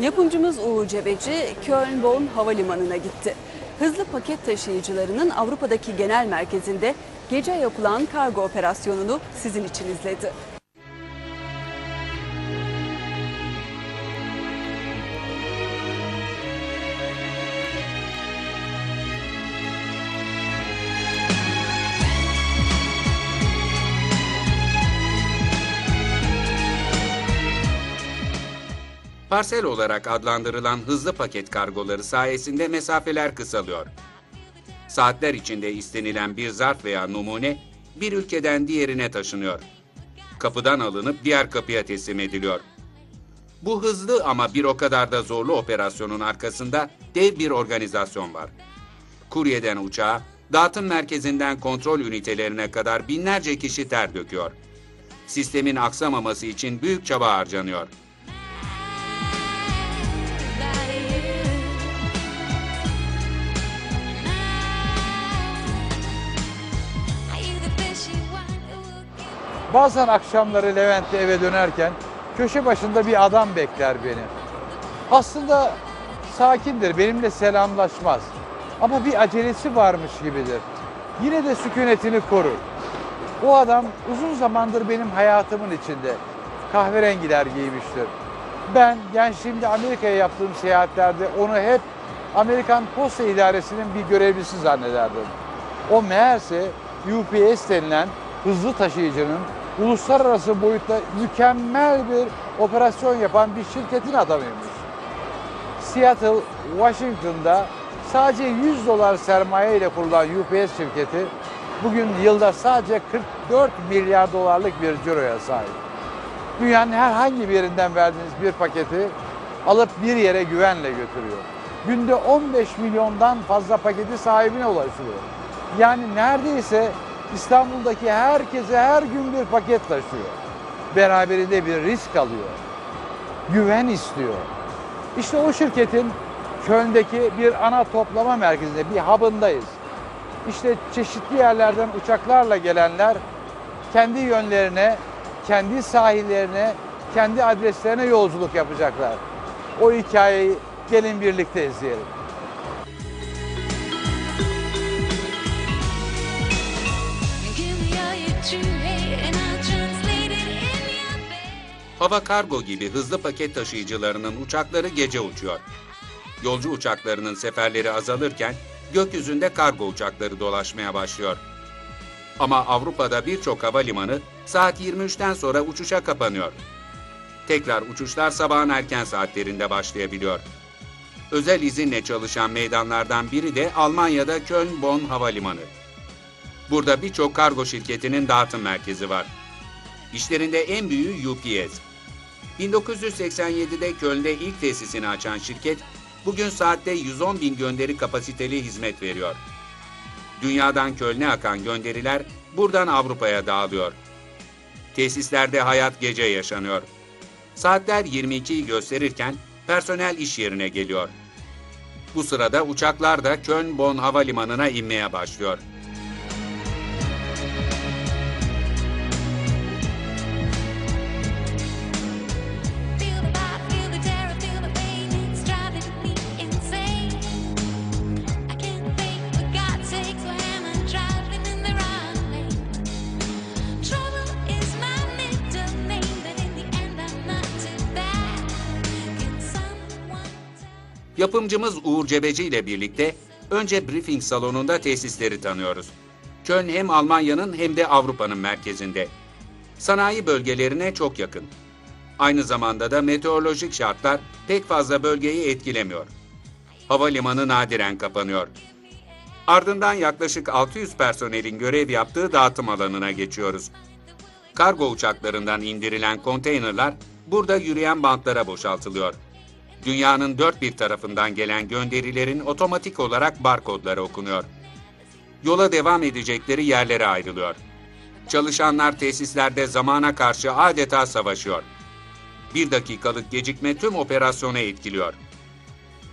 Yapımcımız Uğur Cebeci Köln-Bonn Havalimanı'na gitti. Hızlı paket taşıyıcılarının Avrupa'daki genel merkezinde gece yapılan kargo operasyonunu sizin için izledi. Parsel olarak adlandırılan hızlı paket kargoları sayesinde mesafeler kısalıyor. Saatler içinde istenilen bir zarf veya numune bir ülkeden diğerine taşınıyor. Kapıdan alınıp diğer kapıya teslim ediliyor. Bu hızlı ama bir o kadar da zorlu operasyonun arkasında dev bir organizasyon var. Kuryeden uçağa, dağıtım merkezinden kontrol ünitelerine kadar binlerce kişi ter döküyor. Sistemin aksamaması için büyük çaba harcanıyor. Bazen akşamları Levent'te eve dönerken köşe başında bir adam bekler beni. Aslında sakindir, benimle selamlaşmaz. Ama bir acelesi varmış gibidir. Yine de sükunetini korur. O adam uzun zamandır benim hayatımın içinde. Kahverengiler giymiştir. Ben gençliğimde Amerika'ya yaptığım seyahatlerde onu hep Amerikan Posta İdaresi'nin bir görevlisi zannederdim. O meğerse UPS denilen hızlı taşıyıcının uluslararası boyutta mükemmel bir operasyon yapan bir şirketin adamıymış. Seattle, Washington'da sadece 100 dolar sermaye ile kurulan UPS şirketi bugün yılda sadece 44 milyar dolarlık bir ciroya sahip. Dünyanın herhangi bir yerinden verdiğiniz bir paketi alıp bir yere güvenle götürüyor. Günde 15 milyondan fazla paketi sahibine ulaşıyor. Yani neredeyse İstanbul'daki herkese her gün bir paket taşıyor. Beraberinde bir risk alıyor. Güven istiyor. İşte o şirketin Köln'deki bir ana toplama merkezinde, bir hub'ındayız. İşte çeşitli yerlerden uçaklarla gelenler kendi yönlerine, kendi sahillerine, kendi adreslerine yolculuk yapacaklar. O hikayeyi gelin birlikte izleyelim. Hava kargo gibi hızlı paket taşıyıcılarının uçakları gece uçuyor. Yolcu uçaklarının seferleri azalırken gökyüzünde kargo uçakları dolaşmaya başlıyor. Ama Avrupa'da birçok havalimanı saat 23'ten sonra uçuşa kapanıyor. Tekrar uçuşlar sabahın erken saatlerinde başlayabiliyor. Özel izinle çalışan meydanlardan biri de Almanya'da Köln-Bonn Havalimanı. Burada birçok kargo şirketinin dağıtım merkezi var. İşlerinde en büyüğü UPS. 1987'de Köln'de ilk tesisini açan şirket, bugün saatte 110 bin gönderi kapasiteli hizmet veriyor. Dünyadan Köln'e akan gönderiler buradan Avrupa'ya dağılıyor. Tesislerde hayat gece yaşanıyor. Saatler 22'yi gösterirken personel iş yerine geliyor. Bu sırada uçaklar da Köln-Bonn havalimanına inmeye başlıyor. Yapımcımız Uğur Cebeci ile birlikte önce briefing salonunda tesisleri tanıyoruz. Köln hem Almanya'nın hem de Avrupa'nın merkezinde. Sanayi bölgelerine çok yakın. Aynı zamanda da meteorolojik şartlar pek fazla bölgeyi etkilemiyor. Havalimanı nadiren kapanıyor. Ardından yaklaşık 600 personelin görev yaptığı dağıtım alanına geçiyoruz. Kargo uçaklarından indirilen konteynerler burada yürüyen bantlara boşaltılıyor. Dünyanın dört bir tarafından gelen gönderilerin otomatik olarak barkodları okunuyor. Yola devam edecekleri yerlere ayrılıyor. Çalışanlar tesislerde zamana karşı adeta savaşıyor. Bir dakikalık gecikme tüm operasyonu etkiliyor.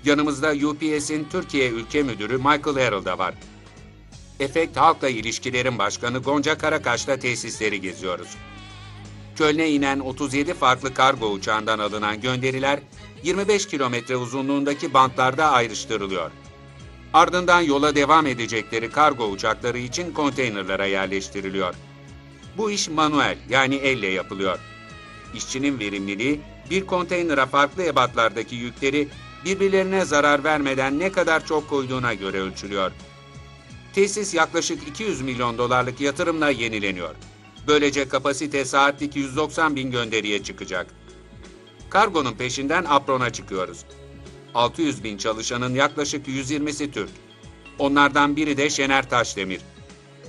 Yanımızda UPS'in Türkiye Ülke Müdürü Michael Harrell da var. Efekt Halkla İlişkilerin Başkanı Gonca Karakaş'la tesisleri geziyoruz. Köln'e inen 37 farklı kargo uçağından alınan gönderiler 25 kilometre uzunluğundaki bantlarda ayrıştırılıyor. Ardından yola devam edecekleri kargo uçakları için konteynerlara yerleştiriliyor. Bu iş manuel yani elle yapılıyor. İşçinin verimliliği bir konteynere farklı ebatlardaki yükleri birbirlerine zarar vermeden ne kadar çok koyduğuna göre ölçülüyor. Tesis yaklaşık 200 milyon dolarlık yatırımla yenileniyor. Böylece kapasite saatlik 190 bin gönderiye çıkacak. Kargonun peşinden aprona çıkıyoruz. 600 bin çalışanın yaklaşık 120'si Türk. Onlardan biri de Şener Taşdemir.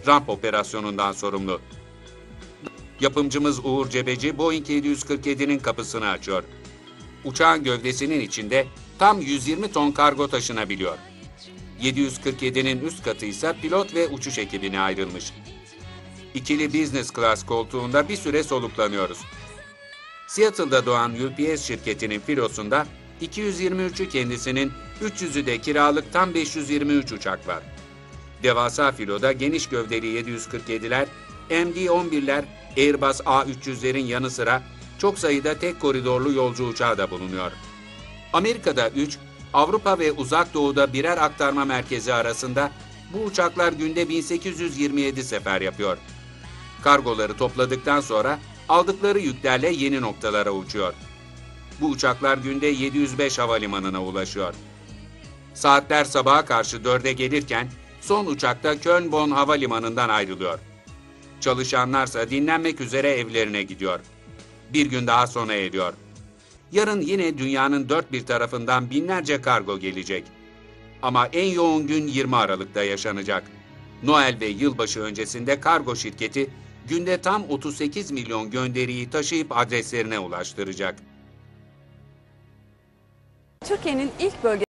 Ramp operasyonundan sorumlu. Yapımcımız Uğur Cebeci Boeing 747'nin kapısını açıyor. Uçağın gövdesinin içinde tam 120 ton kargo taşınabiliyor. 747'nin üst katı ise pilot ve uçuş ekibine ayrılmış. İkili business class koltuğunda bir süre soluklanıyoruz. Seattle'da doğan UPS şirketinin filosunda 223'ü kendisinin, 300'ü de kiralık tam 523 uçak var. Devasa filoda geniş gövdeli 747'ler, MD-11'ler, Airbus A300'lerin yanı sıra çok sayıda tek koridorlu yolcu uçağı da bulunuyor. Amerika'da 3, Avrupa ve Uzak Doğu'da birer aktarma merkezi arasında bu uçaklar günde 1827 sefer yapıyor. Kargoları topladıktan sonra aldıkları yüklerle yeni noktalara uçuyor. Bu uçaklar günde 705 havalimanına ulaşıyor. Saatler sabaha karşı 4'e gelirken son uçakta Köln-Bonn havalimanından ayrılıyor. Çalışanlarsa dinlenmek üzere evlerine gidiyor. Bir gün daha sona eriyor. Yarın yine dünyanın dört bir tarafından binlerce kargo gelecek. Ama en yoğun gün 20 Aralık'ta yaşanacak. Noel ve yılbaşı öncesinde kargo şirketi günde tam 38 milyon gönderiyi taşıyıp adreslerine ulaştıracak. Türkiye'nin ilk bölge